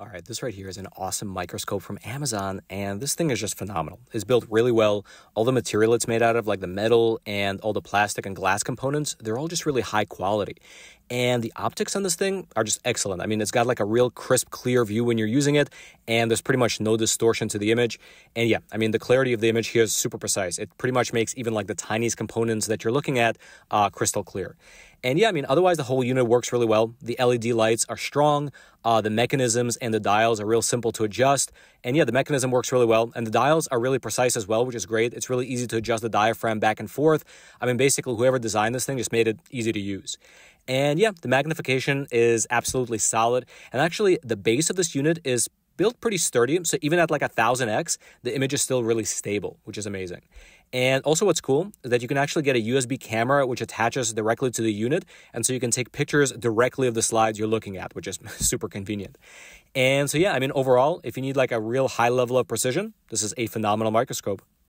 All right, this right here is an awesome microscope from Amazon, and this thing is just phenomenal. It's built really well. All the material it's made out of, like the metal and all the plastic and glass components, they're all just really high quality. And the optics on this thing are just excellent. I mean, it's got like a real crisp, clear view when you're using it, and there's pretty much no distortion to the image. And yeah, I mean, the clarity of the image here is super precise. It pretty much makes even like the tiniest components that you're looking at uh, crystal clear. And yeah, I mean, otherwise the whole unit works really well. The LED lights are strong. Uh, the mechanisms and the dials are real simple to adjust. And yeah, the mechanism works really well. And the dials are really precise as well, which is great. It's really easy to adjust the diaphragm back and forth. I mean, basically, whoever designed this thing just made it easy to use. And yeah, the magnification is absolutely solid. And actually, the base of this unit is built pretty sturdy. So even at like a 1000x, the image is still really stable, which is amazing. And also what's cool is that you can actually get a USB camera which attaches directly to the unit. And so you can take pictures directly of the slides you're looking at, which is super convenient. And so yeah, I mean, overall, if you need like a real high level of precision, this is a phenomenal microscope.